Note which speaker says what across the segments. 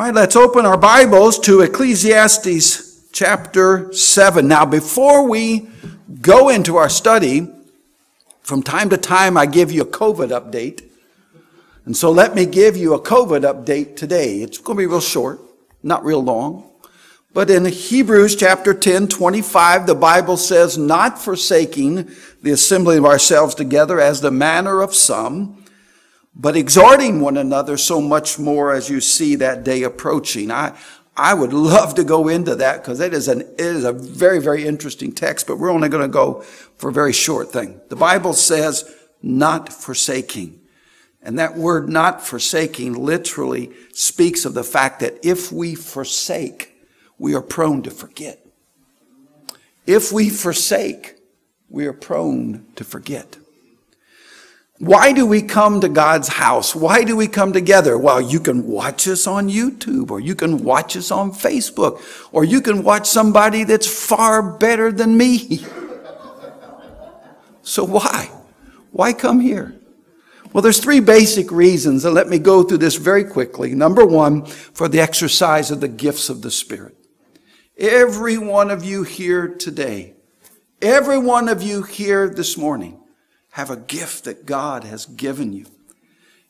Speaker 1: All right, let's open our Bibles to Ecclesiastes chapter 7. Now, before we go into our study, from time to time I give you a COVID update. And so let me give you a COVID update today. It's going to be real short, not real long. But in Hebrews chapter 10, 25, the Bible says, not forsaking the assembling of ourselves together as the manner of some, but exhorting one another so much more as you see that day approaching. I, I would love to go into that because it is an it is a very very interesting text, but we're only going to go for a very short thing. The Bible says not forsaking. And that word not forsaking literally speaks of the fact that if we forsake, we are prone to forget. If we forsake, we are prone to forget. Why do we come to God's house? Why do we come together? Well, you can watch us on YouTube, or you can watch us on Facebook, or you can watch somebody that's far better than me. So why? Why come here? Well, there's three basic reasons, and let me go through this very quickly. Number one, for the exercise of the gifts of the Spirit. Every one of you here today, every one of you here this morning, have a gift that God has given you.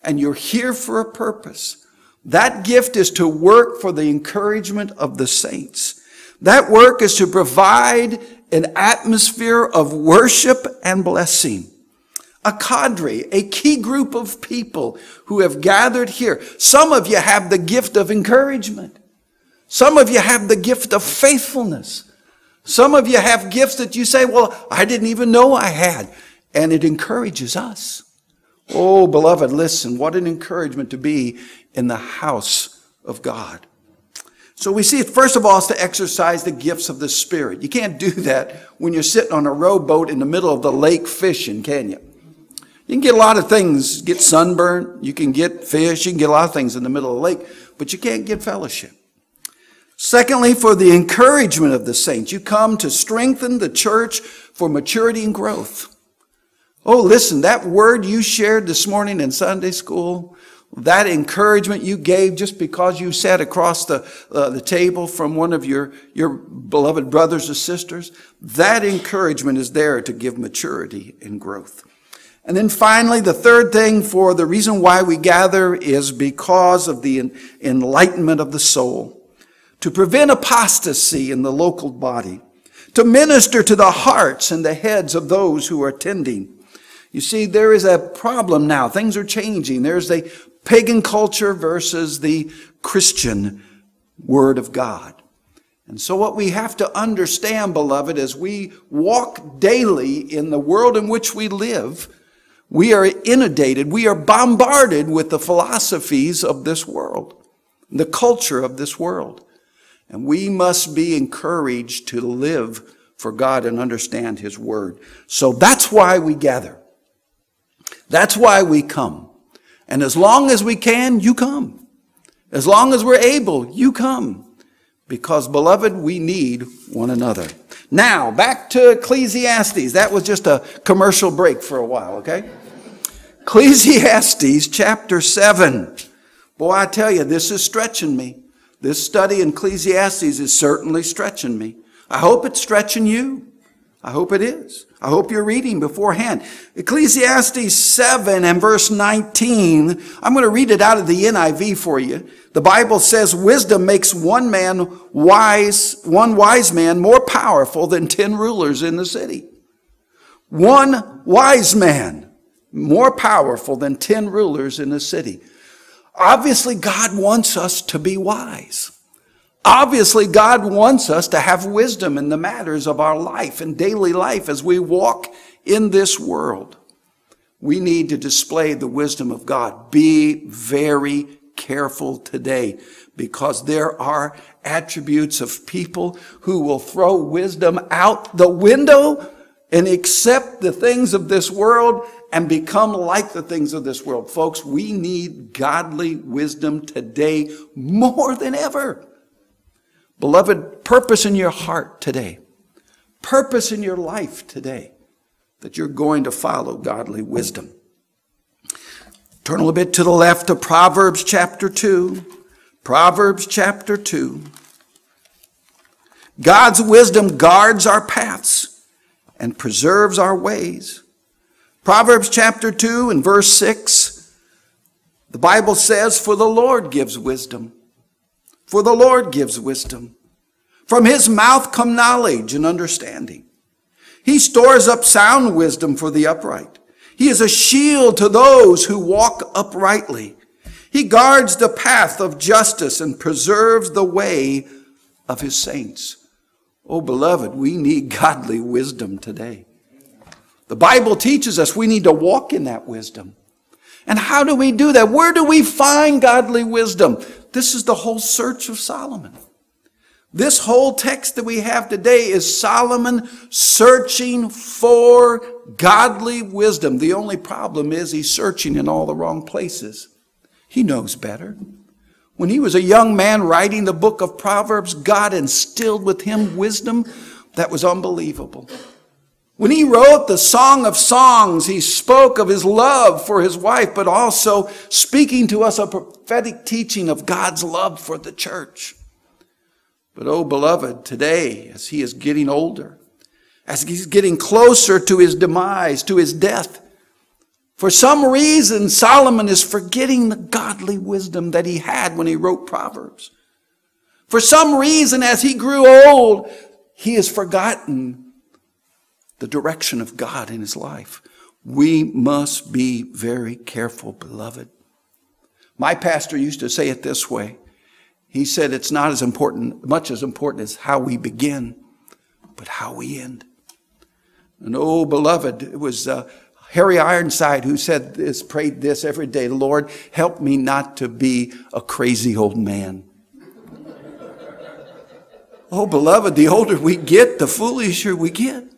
Speaker 1: And you're here for a purpose. That gift is to work for the encouragement of the saints. That work is to provide an atmosphere of worship and blessing. A cadre, a key group of people who have gathered here. Some of you have the gift of encouragement. Some of you have the gift of faithfulness. Some of you have gifts that you say, well, I didn't even know I had and it encourages us. Oh, beloved, listen, what an encouragement to be in the house of God. So we see, first of all, is to exercise the gifts of the Spirit. You can't do that when you're sitting on a rowboat in the middle of the lake fishing, can you? You can get a lot of things, get sunburn, you can get fish, you can get a lot of things in the middle of the lake, but you can't get fellowship. Secondly, for the encouragement of the saints, you come to strengthen the church for maturity and growth. Oh, listen, that word you shared this morning in Sunday school, that encouragement you gave just because you sat across the, uh, the table from one of your, your beloved brothers or sisters, that encouragement is there to give maturity and growth. And then finally, the third thing for the reason why we gather is because of the enlightenment of the soul, to prevent apostasy in the local body, to minister to the hearts and the heads of those who are attending, you see, there is a problem now. Things are changing. There's a pagan culture versus the Christian Word of God. And so what we have to understand, beloved, as we walk daily in the world in which we live, we are inundated, we are bombarded with the philosophies of this world, the culture of this world. And we must be encouraged to live for God and understand His Word. So that's why we gather. That's why we come. And as long as we can, you come. As long as we're able, you come. Because, beloved, we need one another. Now, back to Ecclesiastes. That was just a commercial break for a while, okay? Ecclesiastes chapter 7. Boy, I tell you, this is stretching me. This study in Ecclesiastes is certainly stretching me. I hope it's stretching you. I hope it is. I hope you're reading beforehand. Ecclesiastes 7 and verse 19. I'm going to read it out of the NIV for you. The Bible says wisdom makes one man wise, one wise man more powerful than 10 rulers in the city. One wise man more powerful than 10 rulers in the city. Obviously, God wants us to be wise. Obviously, God wants us to have wisdom in the matters of our life and daily life as we walk in this world. We need to display the wisdom of God. Be very careful today because there are attributes of people who will throw wisdom out the window and accept the things of this world and become like the things of this world. Folks, we need godly wisdom today more than ever. Beloved, purpose in your heart today, purpose in your life today that you're going to follow godly wisdom. Turn a little bit to the left of Proverbs chapter 2. Proverbs chapter 2. God's wisdom guards our paths and preserves our ways. Proverbs chapter 2 and verse 6, the Bible says, For the Lord gives wisdom. For the Lord gives wisdom. From his mouth come knowledge and understanding. He stores up sound wisdom for the upright. He is a shield to those who walk uprightly. He guards the path of justice and preserves the way of his saints. Oh, beloved, we need godly wisdom today. The Bible teaches us we need to walk in that wisdom. And how do we do that? Where do we find godly wisdom? This is the whole search of Solomon. This whole text that we have today is Solomon searching for godly wisdom. The only problem is he's searching in all the wrong places. He knows better. When he was a young man writing the book of Proverbs, God instilled with him wisdom that was unbelievable. When he wrote the Song of Songs, he spoke of his love for his wife, but also speaking to us a prophetic teaching of God's love for the church. But oh, beloved, today, as he is getting older, as he's getting closer to his demise, to his death, for some reason, Solomon is forgetting the godly wisdom that he had when he wrote Proverbs. For some reason, as he grew old, he has forgotten the direction of God in his life. We must be very careful, beloved. My pastor used to say it this way he said it's not as important, much as important as how we begin, but how we end. And oh, beloved, it was uh, Harry Ironside who said this, prayed this every day Lord, help me not to be a crazy old man. oh, beloved, the older we get, the foolisher we get.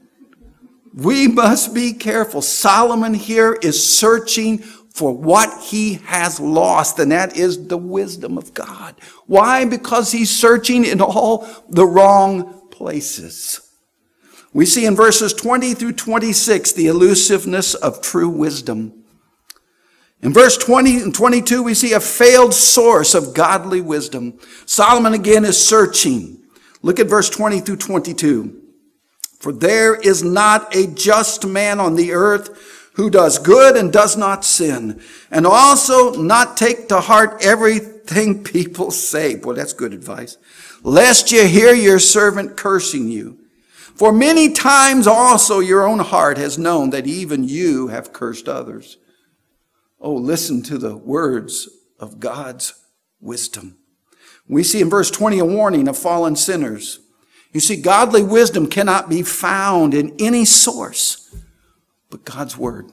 Speaker 1: We must be careful. Solomon here is searching for what he has lost, and that is the wisdom of God. Why? Because he's searching in all the wrong places. We see in verses 20 through 26 the elusiveness of true wisdom. In verse 20 and 22, we see a failed source of godly wisdom. Solomon again is searching. Look at verse 20 through 22. For there is not a just man on the earth who does good and does not sin, and also not take to heart everything people say. Boy, that's good advice. Lest you hear your servant cursing you. For many times also your own heart has known that even you have cursed others. Oh, listen to the words of God's wisdom. We see in verse 20 a warning of fallen sinners. You see, godly wisdom cannot be found in any source but God's Word.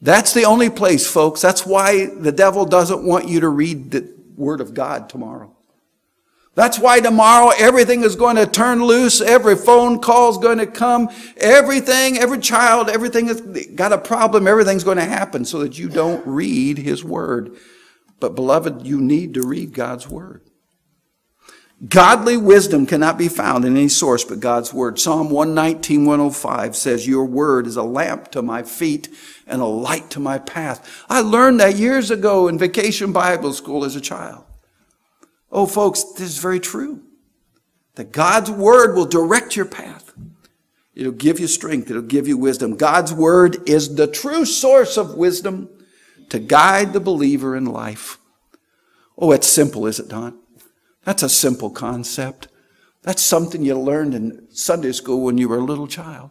Speaker 1: That's the only place, folks. That's why the devil doesn't want you to read the Word of God tomorrow. That's why tomorrow everything is going to turn loose. Every phone call is going to come. Everything, every child, everything has got a problem. Everything's going to happen so that you don't read His Word. But beloved, you need to read God's Word. Godly wisdom cannot be found in any source but God's word. Psalm 119, 105 says, Your word is a lamp to my feet and a light to my path. I learned that years ago in vacation Bible school as a child. Oh, folks, this is very true. That God's word will direct your path. It'll give you strength. It'll give you wisdom. God's word is the true source of wisdom to guide the believer in life. Oh, it's simple, is it not? That's a simple concept. That's something you learned in Sunday school when you were a little child.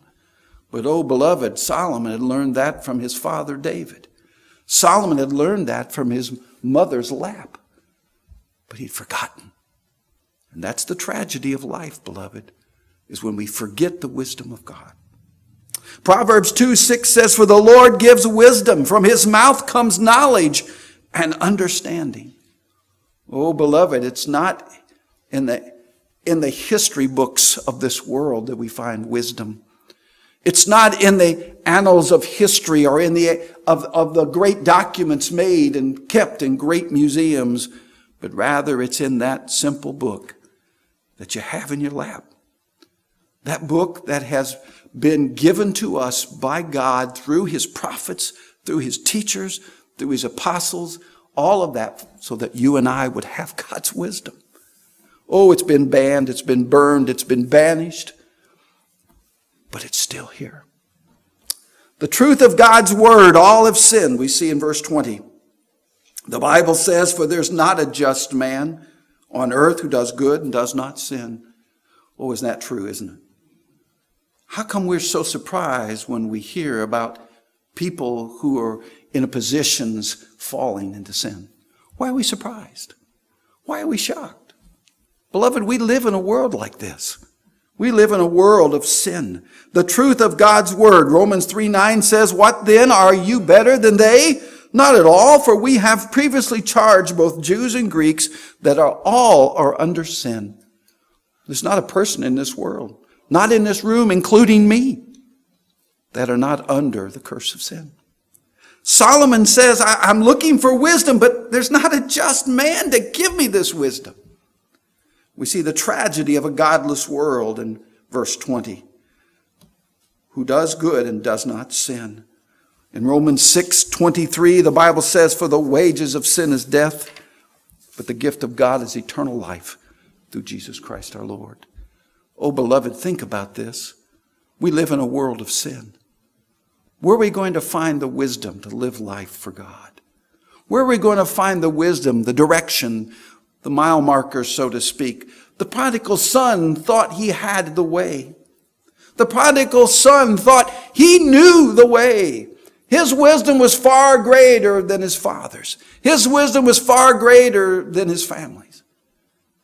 Speaker 1: But oh, beloved, Solomon had learned that from his father David. Solomon had learned that from his mother's lap. But he'd forgotten. And that's the tragedy of life, beloved, is when we forget the wisdom of God. Proverbs 2 6 says, For the Lord gives wisdom, from his mouth comes knowledge and understanding. Oh, beloved, it's not in the, in the history books of this world that we find wisdom. It's not in the annals of history or in the, of, of the great documents made and kept in great museums, but rather it's in that simple book that you have in your lap. That book that has been given to us by God through his prophets, through his teachers, through his apostles, All of that so that you and I would have God's wisdom. Oh, it's been banned, it's been burned, it's been banished, but it's still here. The truth of God's word, all have sinned, we see in verse 20. The Bible says, For there's not a just man on earth who does good and does not sin. Oh, isn't that true, isn't it? How come we're so surprised when we hear about people who are in a positions falling into sin? Why are we surprised? Why are we shocked? Beloved, we live in a world like this. We live in a world of sin. The truth of God's word, Romans 3 9 says, What then? Are you better than they? Not at all, for we have previously charged both Jews and Greeks that are all are under sin. There's not a person in this world, not in this room, including me, that are not under the curse of sin. Solomon says, I'm looking for wisdom, but there's not a just man to give me this wisdom. We see the tragedy of a godless world in verse 20. Who does good and does not sin. In Romans 6 23, the Bible says, For the wages of sin is death, but the gift of God is eternal life through Jesus Christ our Lord. Oh, beloved, think about this. We live in a world of sin. Where are we going to find the wisdom to live life for God? Where are we going to find the wisdom, the direction, the mile markers, so to speak. The prodigal son thought he had the way. The prodigal son thought he knew the way. His wisdom was far greater than his father's. His wisdom was far greater than his family's.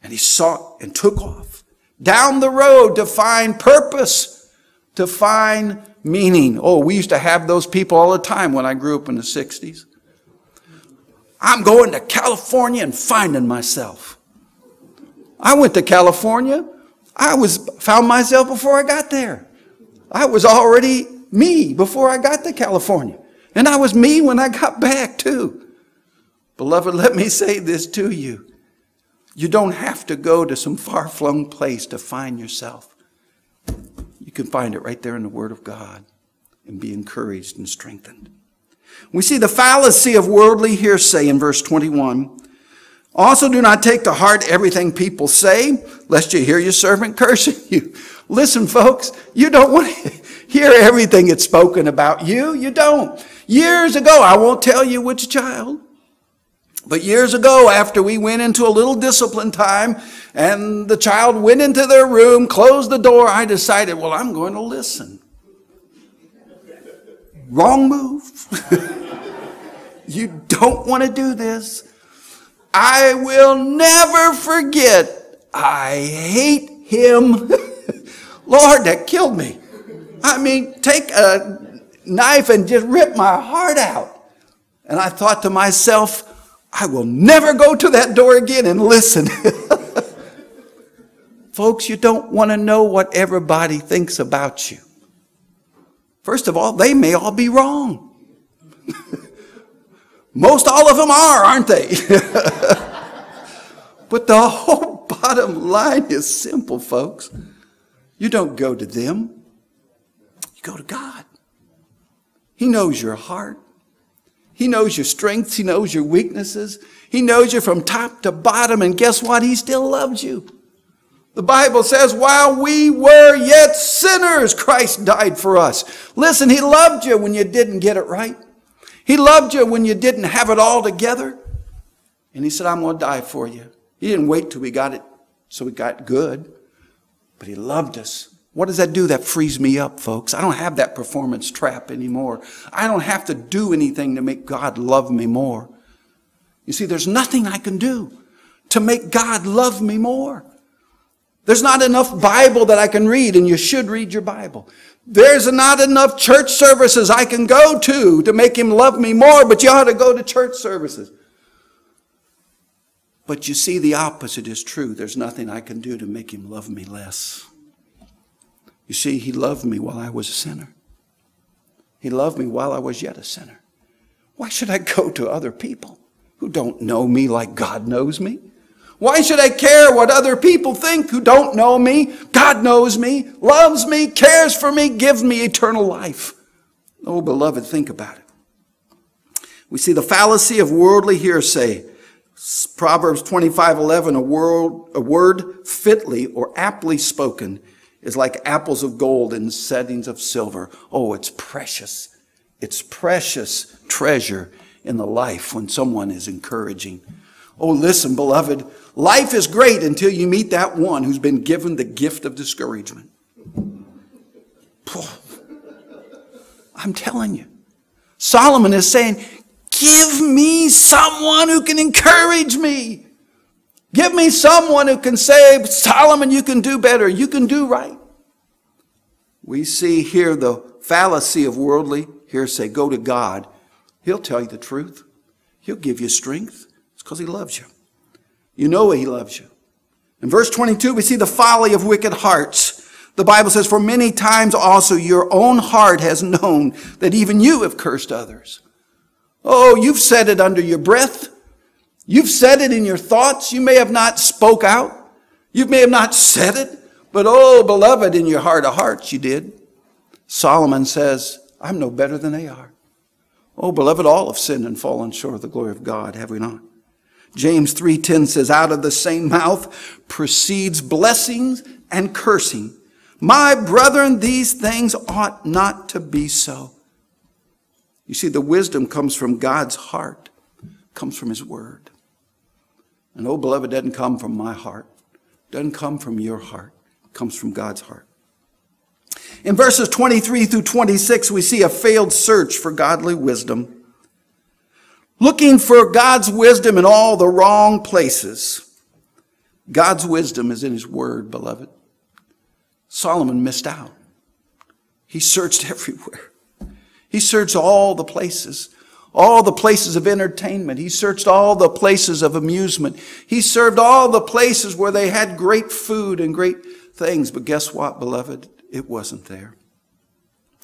Speaker 1: And he sought and took off down the road to find purpose, to find meaning. Oh, we used to have those people all the time when I grew up in the 60s. I'm going to California and finding myself. I went to California. I was found myself before I got there. I was already me before I got to California. And I was me when I got back too. Beloved, let me say this to you. You don't have to go to some far flung place to find yourself. You can find it right there in the Word of God and be encouraged and strengthened. We see the fallacy of worldly hearsay in verse 21. Also, do not take to heart everything people say, lest you hear your servant cursing you. Listen, folks, you don't want to hear everything that's spoken about you. You don't. Years ago, I won't tell you which child, but years ago, after we went into a little discipline time and the child went into their room, closed the door, I decided, well, I'm going to listen. Wrong move. you don't want to do this. I will never forget. I hate him. Lord, that killed me. I mean, take a knife and just rip my heart out. And I thought to myself, I will never go to that door again and listen. Folks, you don't want to know what everybody thinks about you. First of all, they may all be wrong. Most all of them are, aren't they? but the whole bottom line is simple, folks. You don't go to them, you go to God. He knows your heart. He knows your strengths. He knows your weaknesses. He knows you from top to bottom. And guess what? He still loves you. The Bible says, while we were yet sinners, Christ died for us. Listen, He loved you when you didn't get it right. He loved you when you didn't have it all together. And He said, I'm going to die for you. He didn't wait till we got it so we got good, but He loved us. What does that do? That frees me up, folks. I don't have that performance trap anymore. I don't have to do anything to make God love me more. You see, there's nothing I can do to make God love me more. There's not enough Bible that I can read, and you should read your Bible. There's not enough church services I can go to to make him love me more, but you ought to go to church services. But you see, the opposite is true. There's nothing I can do to make him love me less. You see, he loved me while I was a sinner. He loved me while I was yet a sinner. Why should I go to other people who don't know me like God knows me? Why should I care what other people think who don't know me? God knows me, loves me, cares for me, gives me eternal life. Oh, beloved, think about it. We see the fallacy of worldly hearsay. Proverbs 25, 11, a, word, a word fitly or aptly spoken is like apples of gold in settings of silver. Oh, it's precious. It's precious treasure in the life when someone is encouraging. Oh, listen, beloved, life is great until you meet that one who's been given the gift of discouragement. I'm telling you. Solomon is saying, Give me someone who can encourage me. Give me someone who can say, Solomon, you can do better. You can do right. We see here the fallacy of worldly hearsay. Go to God. He'll tell you the truth. He'll give you strength. It's because he loves you. You know he loves you. In verse 22, we see the folly of wicked hearts. The Bible says, For many times also your own heart has known that even you have cursed others. Oh, you've said it under your breath. You've said it in your thoughts. You may have not spoke out. You may have not said it, but oh, beloved, in your heart of hearts, you did. Solomon says, I'm no better than they are. Oh, beloved, all have sinned and fallen short of the glory of God, have we not? James 3:10 says, out of the same mouth proceeds blessings and cursing. My brethren, these things ought not to be so. You see, the wisdom comes from God's heart, comes from His Word. And oh, beloved, doesn't come from my heart, doesn't come from your heart, it comes from God's heart. In verses 23 through 26, we see a failed search for godly wisdom. Looking for God's wisdom in all the wrong places. God's wisdom is in His Word, beloved. Solomon missed out. He searched everywhere. He searched all the places, all the places of entertainment. He searched all the places of amusement. He served all the places where they had great food and great things. But guess what, beloved? It wasn't there.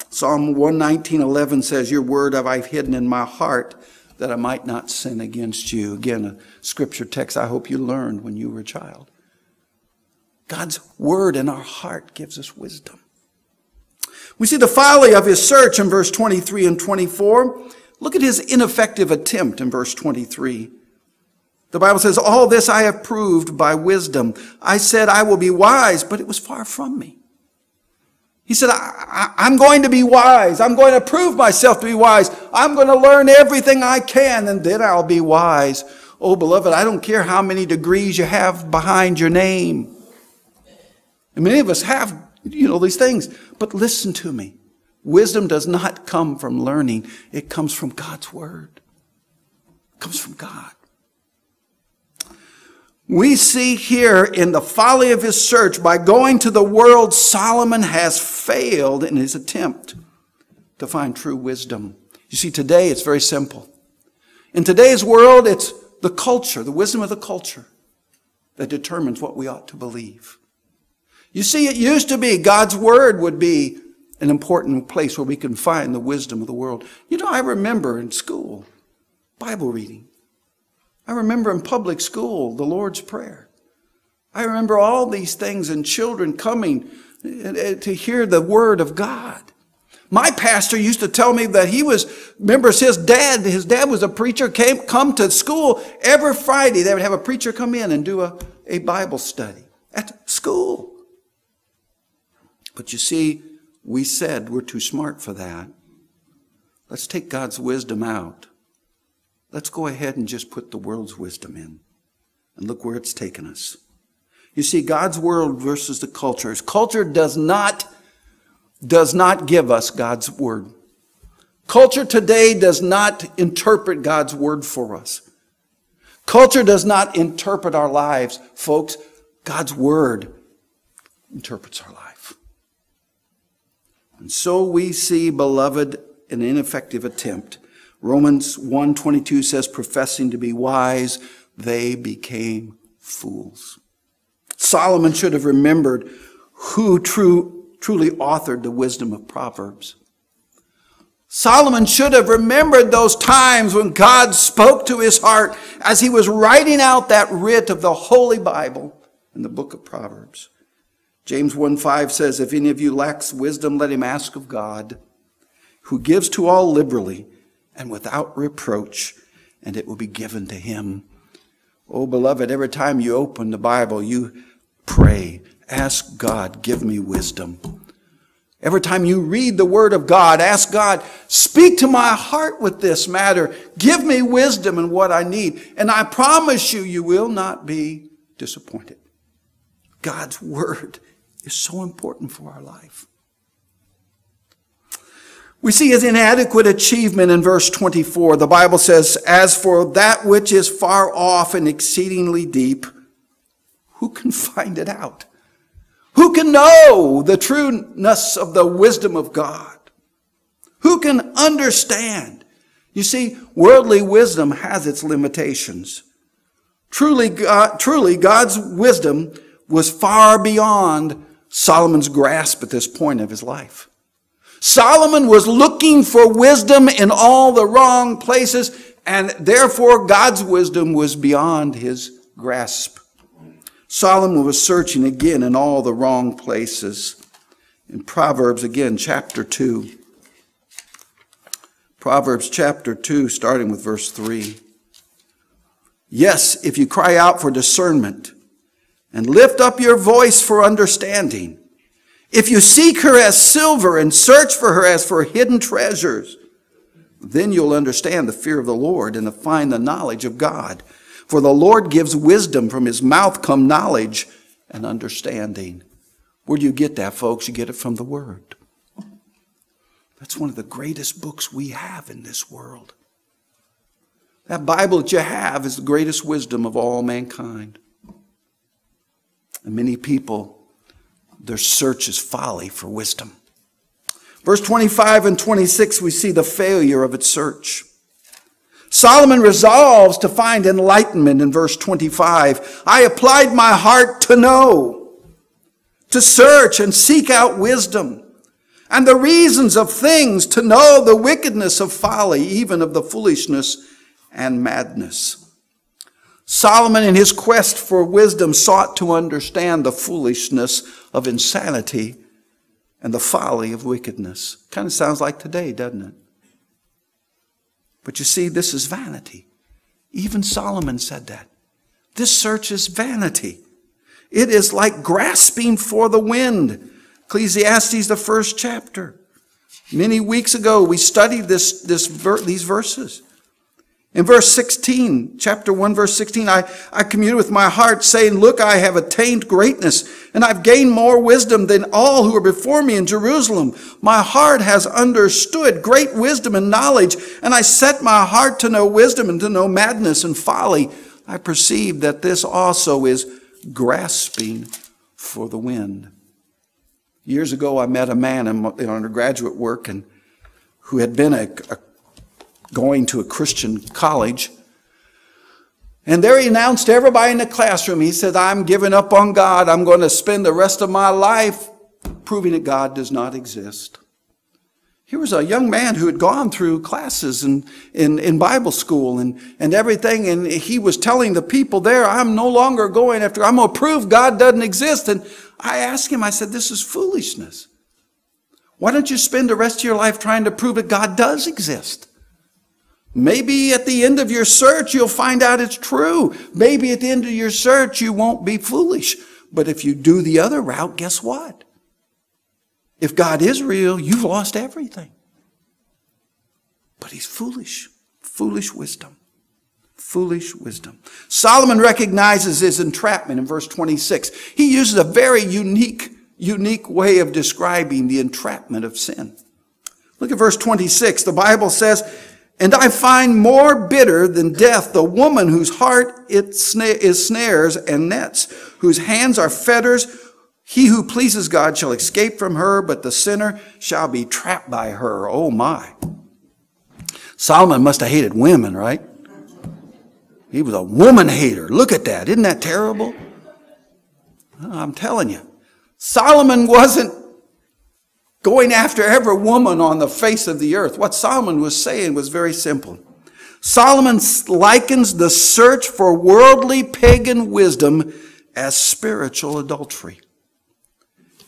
Speaker 1: Psalm 119.11 says, Your word have I hidden in my heart that I might not sin against you. Again, a scripture text I hope you learned when you were a child. God's word in our heart gives us wisdom. We see the folly of his search in verse 23 and 24. Look at his ineffective attempt in verse 23. The Bible says, All this I have proved by wisdom. I said, I will be wise, but it was far from me. He said, I, am going to be wise. I'm going to prove myself to be wise. I'm going to learn everything I can, and then I'll be wise. Oh, beloved, I don't care how many degrees you have behind your name. And many of us have, you know, these things. But listen to me. Wisdom does not come from learning. It comes from God's word. It comes from God. We see here in the folly of his search, by going to the world, Solomon has failed in his attempt to find true wisdom. You see, today it's very simple. In today's world, it's the culture, the wisdom of the culture, that determines what we ought to believe. You see, it used to be God's Word would be an important place where we can find the wisdom of the world. You know, I remember in school, Bible reading. I remember in public school, the Lord's Prayer. I remember all these things and children coming eh, eh, to hear the Word of God. My pastor used to tell me that he was, remembers his dad, his dad was a preacher, came, come to school every Friday. They would have a preacher come in and do a, a Bible study at school. But you see, we said we're too smart for that. Let's take God's wisdom out. Let's go ahead and just put the world's wisdom in. And look where it's taken us. You see, God's world versus the cultures. Culture does not, does not give us God's word. Culture today does not interpret God's word for us. Culture does not interpret our lives, folks. God's word interprets our lives. And so we see, beloved, an ineffective attempt. Romans 1:22 says professing to be wise, they became fools. Solomon should have remembered who true, truly authored the wisdom of Proverbs. Solomon should have remembered those times when God spoke to his heart as he was writing out that writ of the Holy Bible in the book of Proverbs. James 1 5 says, If any of you lacks wisdom, let him ask of God, who gives to all liberally and without reproach, and it will be given to him. Oh, beloved, every time you open the Bible, you pray, ask God, give me wisdom. Every time you read the Word of God, ask God, speak to my heart with this matter. Give me wisdom and what I need. And I promise you, you will not be disappointed. God's Word is so important for our life. We see his inadequate achievement in verse 24. The Bible says, As for that which is far off and exceedingly deep, who can find it out? Who can know the trueness of the wisdom of God? Who can understand? You see, worldly wisdom has its limitations. Truly, God, truly, God's wisdom was far beyond Solomon's grasp at this point of his life. Solomon was looking for wisdom in all the wrong places, and therefore God's wisdom was beyond his grasp. Solomon was searching again in all the wrong places. In Proverbs, again, chapter 2. Proverbs chapter 2, starting with verse 3. Yes, if you cry out for discernment and lift up your voice for understanding, if you seek her as silver and search for her as for hidden treasures, then you'll understand the fear of the Lord and find the knowledge of God. For the Lord gives wisdom, from his mouth come knowledge and understanding. Where do you get that, folks? You get it from the Word. That's one of the greatest books we have in this world. That Bible that you have is the greatest wisdom of all mankind. And many people their search is folly for wisdom. Verse 25 and 26, we see the failure of its search. Solomon resolves to find enlightenment in verse 25. I applied my heart to know, to search and seek out wisdom and the reasons of things, to know the wickedness of folly, even of the foolishness and madness. Solomon, in his quest for wisdom, sought to understand the foolishness of insanity and the folly of wickedness. Kind of sounds like today, doesn't it? But you see, this is vanity. Even Solomon said that. This search is vanity. It is like grasping for the wind. Ecclesiastes, the first chapter. Many weeks ago, we studied this, this these verses. In verse 16, chapter 1, verse 16, I, I communed with my heart, saying, Look, I have attained greatness, and I've gained more wisdom than all who are before me in Jerusalem. My heart has understood great wisdom and knowledge, and I set my heart to know wisdom and to know madness and folly. I perceive that this also is grasping for the wind. Years ago, I met a man in, in undergraduate work and who had been a, a going to a Christian college. And there he announced to everybody in the classroom, he said, I'm giving up on God. I'm going to spend the rest of my life proving that God does not exist. Here was a young man who had gone through classes in, in, in Bible school and, and everything, and he was telling the people there, I'm no longer going after, I'm going to prove God doesn't exist. And I asked him, I said, this is foolishness. Why don't you spend the rest of your life trying to prove that God does exist? Maybe at the end of your search, you'll find out it's true. Maybe at the end of your search, you won't be foolish. But if you do the other route, guess what? If God is real, you've lost everything. But he's foolish. Foolish wisdom. Foolish wisdom. Solomon recognizes his entrapment in verse 26. He uses a very unique, unique way of describing the entrapment of sin. Look at verse 26. The Bible says, and I find more bitter than death the woman whose heart it is snares and nets, whose hands are fetters. He who pleases God shall escape from her, but the sinner shall be trapped by her. Oh my. Solomon must have hated women, right? He was a woman hater. Look at that. Isn't that terrible? I'm telling you. Solomon wasn't going after every woman on the face of the earth. What Solomon was saying was very simple. Solomon likens the search for worldly pagan wisdom as spiritual adultery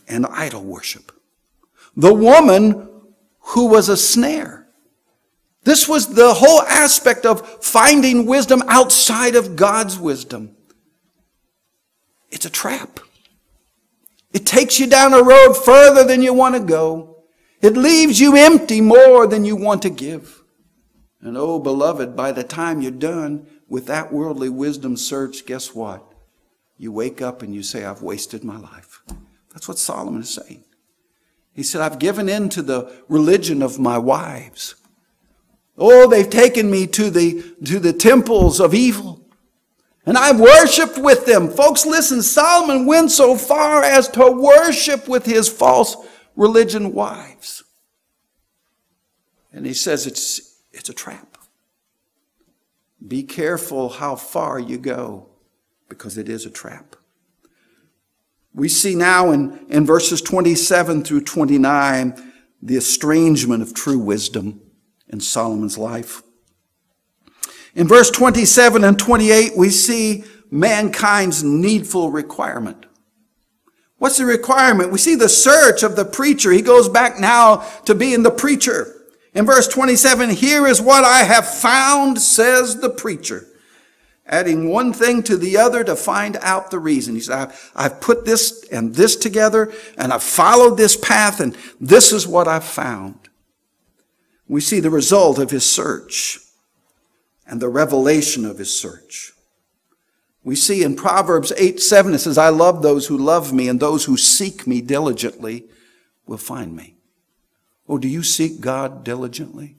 Speaker 1: and idol worship. The woman who was a snare This was the whole aspect of finding wisdom outside of God's wisdom. It's a trap. It takes you down a road further than you want to go. It leaves you empty more than you want to give. And oh, beloved, by the time you're done with that worldly wisdom search, guess what? You wake up and you say, I've wasted my life. That's what Solomon is saying. He said, I've given in to the religion of my wives. Oh, they've taken me to the, to the temples of evil. And I've worshiped with them. Folks, listen, Solomon went so far as to worship with his false religion wives. And he says it's, it's a trap. Be careful how far you go because it is a trap. We see now in, in verses 27 through 29 the estrangement of true wisdom in Solomon's life. In verse 27 and 28, we see mankind's needful requirement. What's the requirement? We see the search of the preacher. He goes back now to being the preacher. In verse 27, here is what I have found, says the preacher adding one thing to the other to find out the reason. He said, I've, I've put this and this together, and I've followed this path, and this is what I've found. We see the result of his search and the revelation of his search. We see in Proverbs 8 7, it says, I love those who love me, and those who seek me diligently will find me. Oh, do you seek God diligently?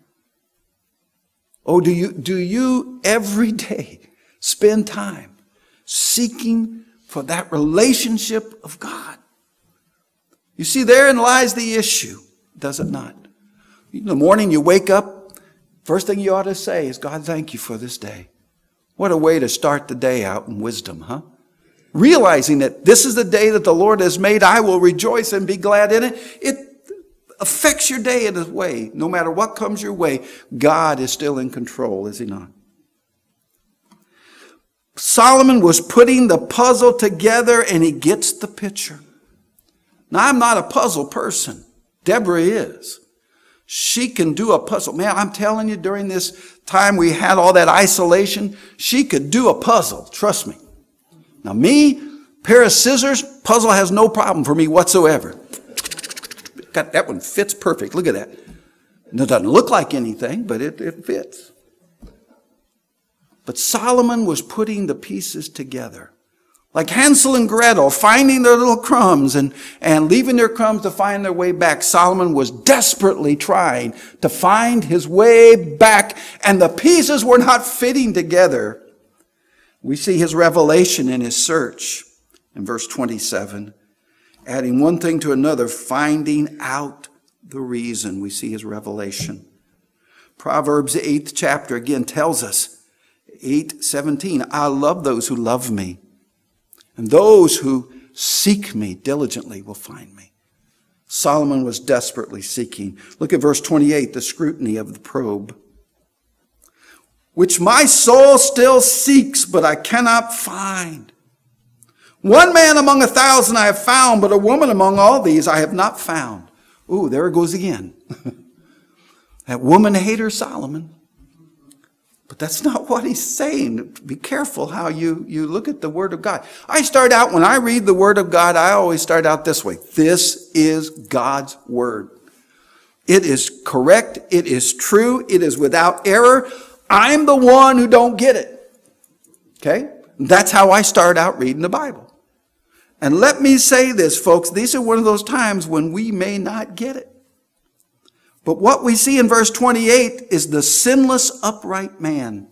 Speaker 1: Oh, do you, do you every day Spend time seeking for that relationship of God. You see, therein lies the issue, does it not? In the morning you wake up, first thing you ought to say is, God, thank you for this day. What a way to start the day out in wisdom, huh? Realizing that this is the day that the Lord has made, I will rejoice and be glad in it. It affects your day in a way. No matter what comes your way, God is still in control, is he not? Solomon was putting the puzzle together and he gets the picture. Now, I'm not a puzzle person. Deborah is. She can do a puzzle. Man, I'm telling you, during this time we had all that isolation, she could do a puzzle. Trust me. Now, me, pair of scissors, puzzle has no problem for me whatsoever. Got that one fits perfect. Look at that. It doesn't look like anything, but it, it fits. But Solomon was putting the pieces together. Like Hansel and Gretel, finding their little crumbs and, and leaving their crumbs to find their way back. Solomon was desperately trying to find his way back, and the pieces were not fitting together. We see his revelation in his search in verse 27, adding one thing to another, finding out the reason. We see his revelation. Proverbs, eighth chapter, again tells us 8 17. I love those who love me, and those who seek me diligently will find me. Solomon was desperately seeking. Look at verse 28, the scrutiny of the probe. Which my soul still seeks, but I cannot find. One man among a thousand I have found, but a woman among all these I have not found. Ooh, there it goes again. that woman hater Solomon. But that's not what he's saying. Be careful how you, you look at the Word of God. I start out, when I read the Word of God, I always start out this way. This is God's Word. It is correct. It is true. It is without error. I'm the one who don't get it. Okay? That's how I start out reading the Bible. And let me say this, folks. These are one of those times when we may not get it. But what we see in verse 28 is the sinless, upright man.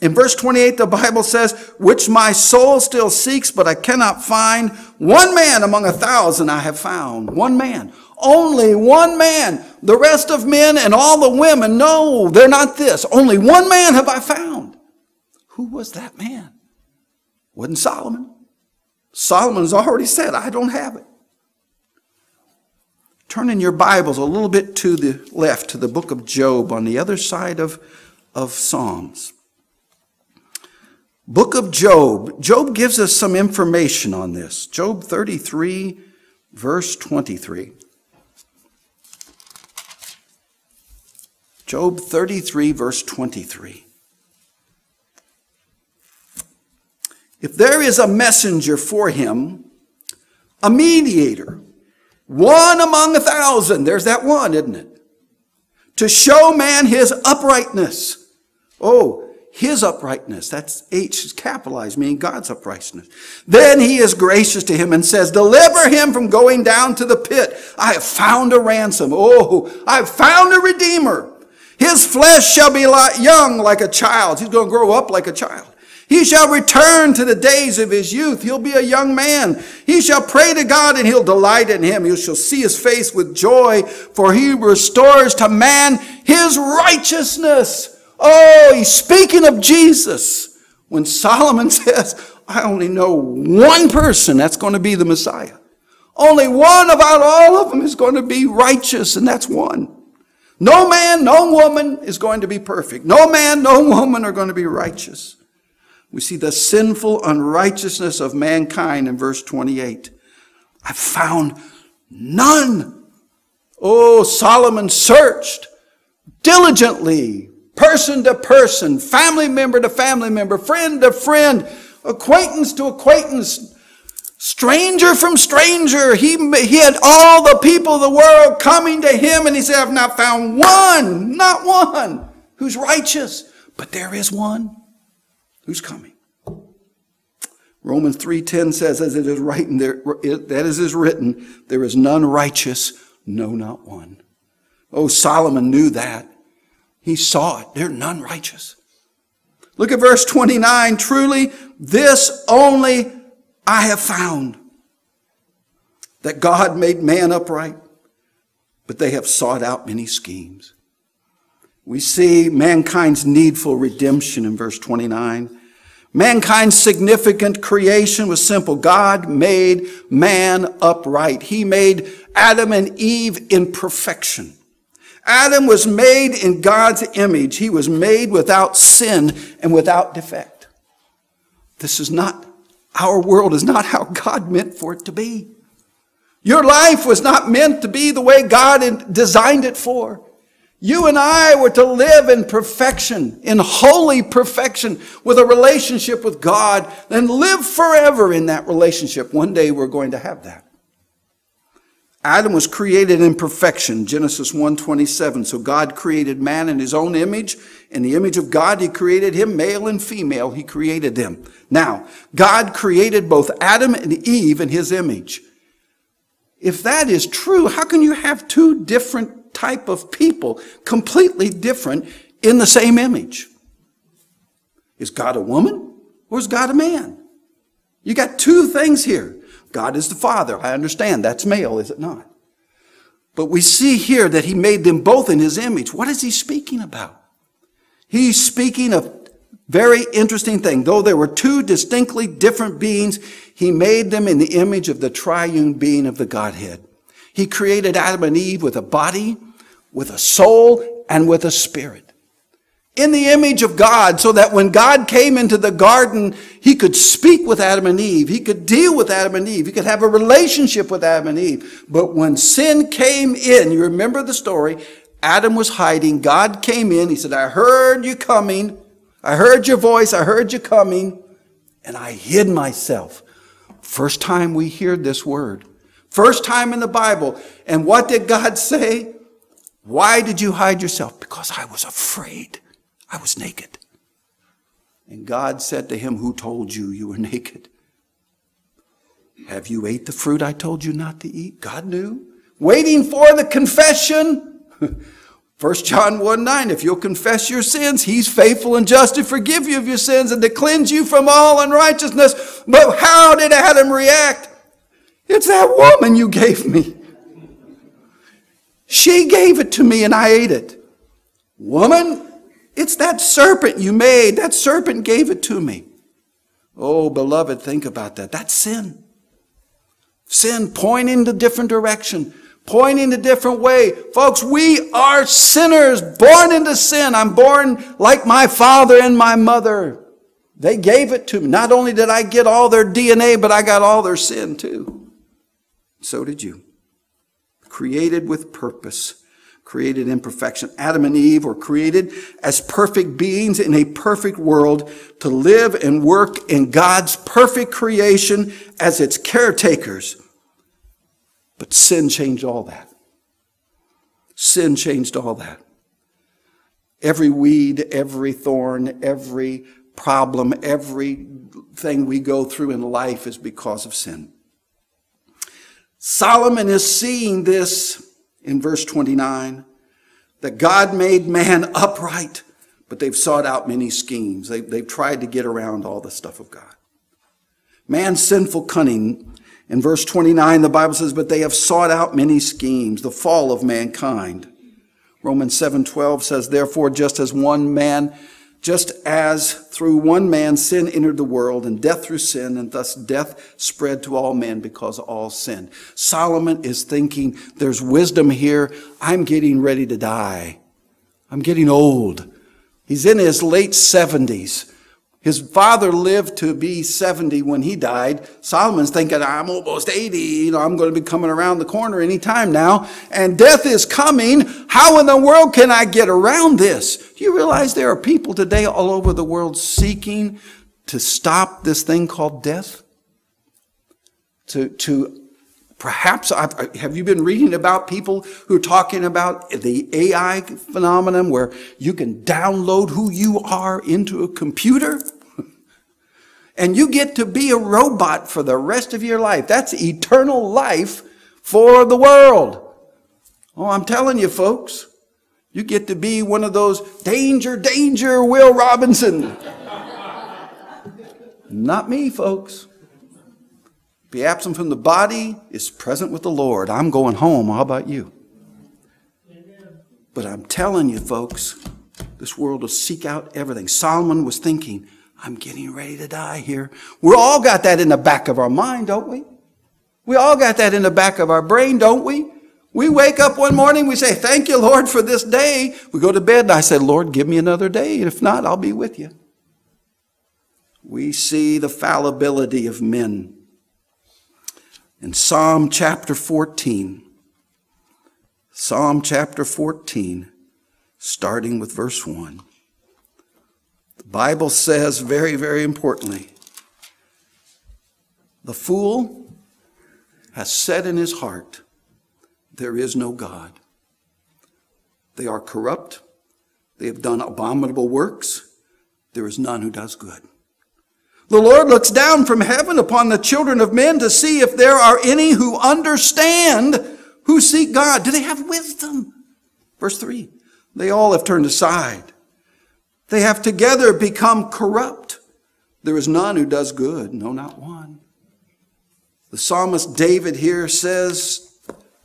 Speaker 1: In verse 28, the Bible says, which my soul still seeks, but I cannot find. One man among a thousand I have found. One man. Only one man. The rest of men and all the women, no, they're not this. Only one man have I found. Who was that man? Wasn't Solomon. Solomon's already said, I don't have it. Turn in your Bibles a little bit to the left to the book of Job on the other side of, of Psalms. Book of Job. Job gives us some information on this. Job 33, verse 23. Job 33, verse 23. If there is a messenger for him, a mediator, one among a thousand, there's that one, isn't it? To show man his uprightness. Oh, his uprightness. That's H is capitalized, meaning God's uprightness. Then he is gracious to him and says, Deliver him from going down to the pit. I have found a ransom. Oh, I have found a redeemer. His flesh shall be like, young like a child. He's going to grow up like a child. He shall return to the days of his youth. He'll be a young man. He shall pray to God and he'll delight in him. You shall see his face with joy, for he restores to man his righteousness. Oh, he's speaking of Jesus. When Solomon says, I only know one person that's going to be the Messiah. Only one about all of them is going to be righteous, and that's one. No man, no woman is going to be perfect. No man, no woman are going to be righteous. We see the sinful unrighteousness of mankind in verse 28. I found none. Oh, Solomon searched diligently, person to person, family member to family member, friend to friend, acquaintance to acquaintance, stranger from stranger. He, he had all the people of the world coming to him, and he said, I've not found one, not one, who's righteous. But there is one who's coming. Romans 3.10 says, as it is written, there, that is, is written, there is none righteous, no, not one. Oh, Solomon knew that. He saw it. There are none righteous. Look at verse 29. Truly, this only I have found that God made man upright, but they have sought out many schemes. We see mankind's needful redemption in verse 29. Mankind's significant creation was simple. God made man upright. He made Adam and Eve in perfection. Adam was made in God's image. He was made without sin and without defect. This is not, our world is not how God meant for it to be. Your life was not meant to be the way God designed it for. You and I were to live in perfection, in holy perfection, with a relationship with God, and live forever in that relationship. One day we're going to have that. Adam was created in perfection, Genesis 1:27. So God created man in his own image. In the image of God, he created him, male and female, he created them. Now, God created both Adam and Eve in his image. If that is true, how can you have two different type of people, completely different in the same image? Is God a woman or is God a man? You got two things here. God is the Father. I understand that's male, is it not? But we see here that he made them both in his image. What is he speaking about? He's speaking of very interesting thing. Though there were two distinctly different beings, he made them in the image of the triune being of the Godhead. He created Adam and Eve with a body, with a soul, and with a spirit in the image of God so that when God came into the garden, he could speak with Adam and Eve. He could deal with Adam and Eve. He could have a relationship with Adam and Eve. But when sin came in, you remember the story, Adam was hiding. God came in. He said, I heard you coming. I heard your voice. I heard you coming. And I hid myself. First time we hear this word. First time in the Bible. And what did God say? Why did you hide yourself? Because I was afraid. I was naked. And God said to him, Who told you you were naked? Have you ate the fruit I told you not to eat? God knew. Waiting for the confession. 1 John 1 9, if you'll confess your sins, he's faithful and just to forgive you of your sins and to cleanse you from all unrighteousness. But how did Adam react? It's that woman you gave me. She gave it to me and I ate it. Woman, it's that serpent you made. That serpent gave it to me. Oh, beloved, think about that. That's sin. Sin pointing to different direction, pointing a different way. Folks, we are sinners, born into sin. I'm born like my father and my mother. They gave it to me. Not only did I get all their DNA, but I got all their sin too. So did you. Created with purpose created in perfection. Adam and Eve were created as perfect beings in a perfect world to live and work in God's perfect creation as its caretakers. But sin changed all that. Sin changed all that. Every weed, every thorn, every problem, everything we go through in life is because of sin. Solomon is seeing this in verse 29 that God made man upright, but they've sought out many schemes. They, they've tried to get around all the stuff of God. Man's sinful cunning. In verse 29, the Bible says, but they have sought out many schemes, the fall of mankind. Romans 7:12 says, therefore, just as one man just as through one man sin entered the world and death through sin and thus death spread to all men because all sinned. Solomon is thinking there's wisdom here. I'm getting ready to die. I'm getting old. He's in his late 70s. His father lived to be 70 when he died. Solomon's thinking, I'm almost 80. You know, I'm going to be coming around the corner anytime now. And death is coming. How in the world can I get around this? Do you realize there are people today all over the world seeking to stop this thing called death? To, to Perhaps, I've, have you been reading about people who are talking about the AI phenomenon where you can download who you are into a computer? And you get to be a robot for the rest of your life. That's eternal life for the world. Oh, I'm telling you, folks, you get to be one of those danger, danger, Will Robinson. Not me, folks. Be absent from the body is present with the Lord. I'm going home. How about you? But I'm telling you, folks, this world will seek out everything. Solomon was thinking, I'm getting ready to die here. We all got that in the back of our mind, don't we? We all got that in the back of our brain, don't we? We wake up one morning, we say, Thank you, Lord, for this day. We go to bed, and I say, Lord, give me another day. If not, I'll be with you. We see the fallibility of men. In Psalm chapter 14, Psalm chapter 14, starting with verse 1. Bible says very, very importantly, the fool has said in his heart, there is no God. They are corrupt. They have done abominable works. There is none who does good. The Lord looks down from heaven upon the children of men to see if there are any who understand, who seek God. Do they have wisdom? Verse 3 They all have turned aside. They have together become corrupt. There is none who does good, no, not one. The psalmist David here says,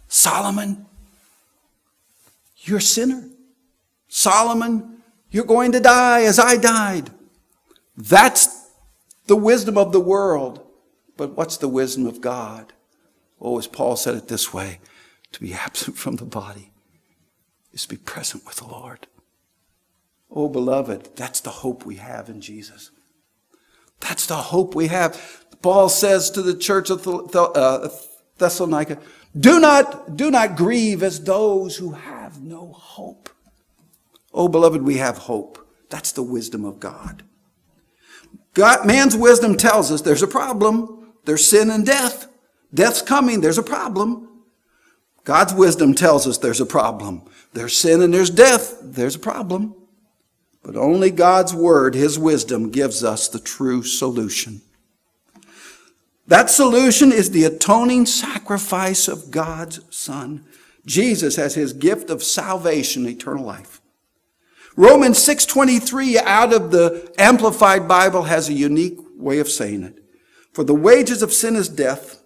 Speaker 1: Solomon, you're a sinner. Solomon, you're going to die as I died. That's the wisdom of the world. But what's the wisdom of God? Oh, as Paul said it this way to be absent from the body is to be present with the Lord. Oh, beloved, that's the hope we have in Jesus. That's the hope we have. Paul says to the church of uh, Thessalonica, do not, do not grieve as those who have no hope. Oh, beloved, we have hope. That's the wisdom of God. God, man's wisdom tells us there's a problem. There's sin and death. Death's coming. There's a problem. God's wisdom tells us there's a problem. There's sin and there's death. There's a problem. But only God's word, his wisdom, gives us the true solution. That solution is the atoning sacrifice of God's Son, Jesus, as his gift of salvation, eternal life. Romans 6:23 out of the Amplified Bible has a unique way of saying it. For the wages of sin is death,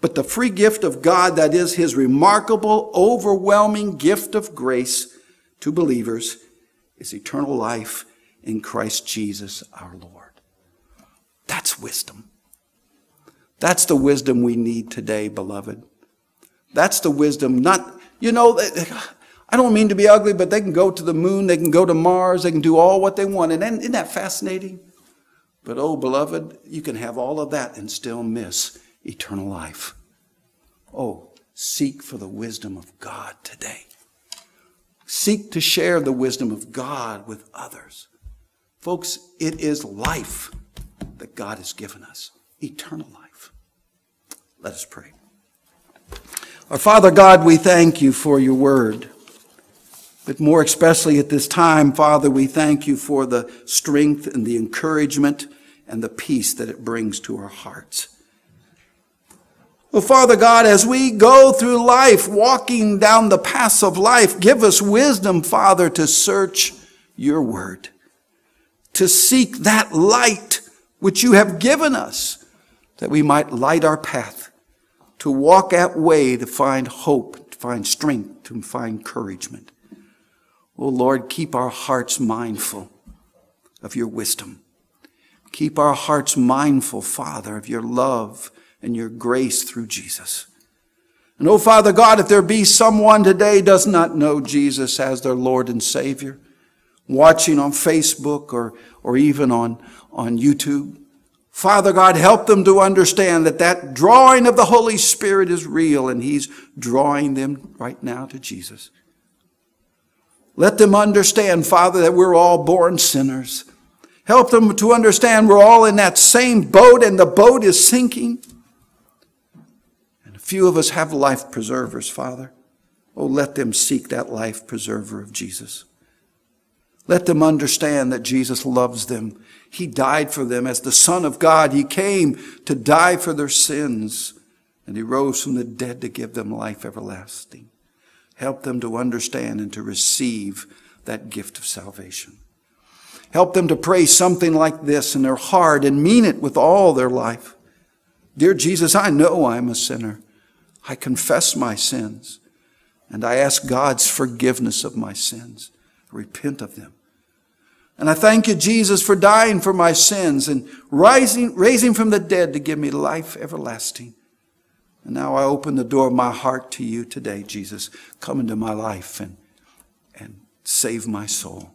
Speaker 1: but the free gift of God, that is his remarkable, overwhelming gift of grace to believers, is eternal life in Christ Jesus our Lord. That's wisdom. That's the wisdom we need today, beloved. That's the wisdom, not, you know, I don't mean to be ugly, but they can go to the moon, they can go to Mars, they can do all what they want. And isn't that fascinating? But oh, beloved, you can have all of that and still miss eternal life. Oh, seek for the wisdom of God today. Seek to share the wisdom of God with others. Folks, it is life that God has given us, eternal life. Let us pray. Our Father God, we thank you for your word. But more especially at this time, Father, we thank you for the strength and the encouragement and the peace that it brings to our hearts. Well, Father God, as we go through life, walking down the paths of life, give us wisdom, Father, to search your word, to seek that light which you have given us, that we might light our path, to walk that way, to find hope, to find strength, to find encouragement. Oh Lord, keep our hearts mindful of your wisdom. Keep our hearts mindful, Father, of your love and your grace through Jesus. And oh, Father God, if there be someone today does not know Jesus as their Lord and Savior, watching on Facebook or, or even on, on YouTube, Father God, help them to understand that that drawing of the Holy Spirit is real and He's drawing them right now to Jesus. Let them understand, Father, that we're all born sinners. Help them to understand we're all in that same boat and the boat is sinking. Few of us have life preservers, Father. Oh, let them seek that life preserver of Jesus. Let them understand that Jesus loves them. He died for them as the Son of God. He came to die for their sins, and He rose from the dead to give them life everlasting. Help them to understand and to receive that gift of salvation. Help them to pray something like this in their heart and mean it with all their life. Dear Jesus, I know I'm a sinner. I confess my sins and I ask God's forgiveness of my sins. I repent of them. And I thank you, Jesus, for dying for my sins and rising, raising from the dead to give me life everlasting. And now I open the door of my heart to you today, Jesus. Come into my life and, and save my soul.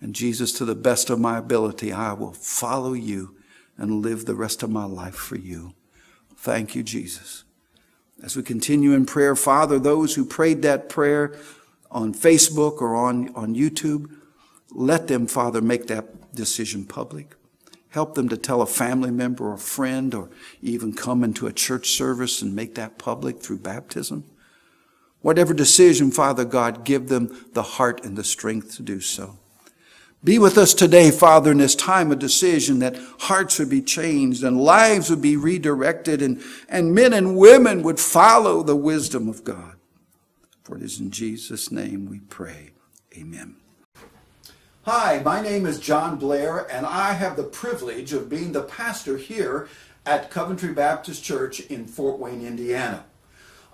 Speaker 1: And Jesus, to the best of my ability, I will follow you and live the rest of my life for you. Thank you, Jesus. As we continue in prayer, Father, those who prayed that prayer on Facebook or on, on YouTube, let them, Father, make that decision public. Help them to tell a family member or friend or even come into a church service and make that public through baptism. Whatever decision, Father God, give them the heart and the strength to do so. Be with us today, Father, in this time of decision that hearts would be changed and lives would be redirected and, and men and women would follow the wisdom of God. For it is in Jesus' name we pray. Amen. Hi, my name is John Blair, and I have the privilege of being the pastor here at Coventry Baptist Church in Fort Wayne, Indiana.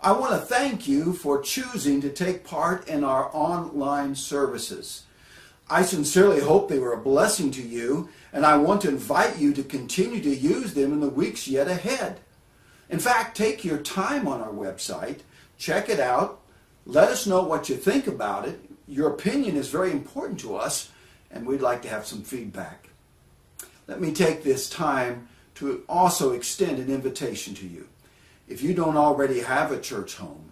Speaker 1: I want to thank you for choosing to take part in our online services. I sincerely hope they were a blessing to you, and I want to invite you to continue to use them in the weeks yet ahead. In fact, take your time on our website, check it out, let us know what you think about it. Your opinion is very important to us, and we'd like to have some feedback. Let me take this time to also extend an invitation to you. If you don't already have a church home,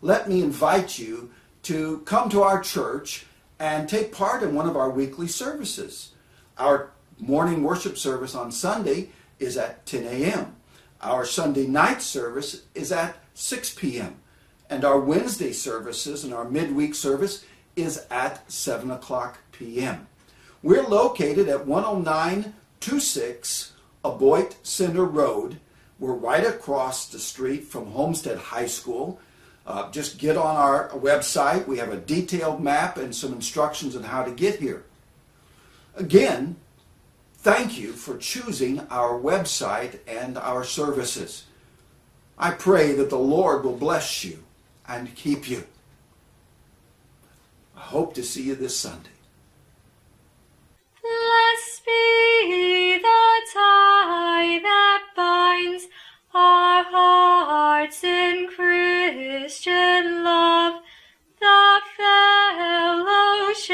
Speaker 1: let me invite you to come to our church and take part in one of our weekly services. Our morning worship service on Sunday is at 10 a.m. Our Sunday night service is at 6 p.m. And our Wednesday services and our midweek service is at 7 o'clock p.m. We're located at 10926 Aboite Center Road. We're right across the street from Homestead High School. Uh, just get on our website. We have a detailed map and some instructions on how to get here. Again, thank you for choosing our website and our services. I pray that the Lord will bless you and keep you. I hope to see you this Sunday.
Speaker 2: Blessed be the tide our hearts in Christian love, the fellowship.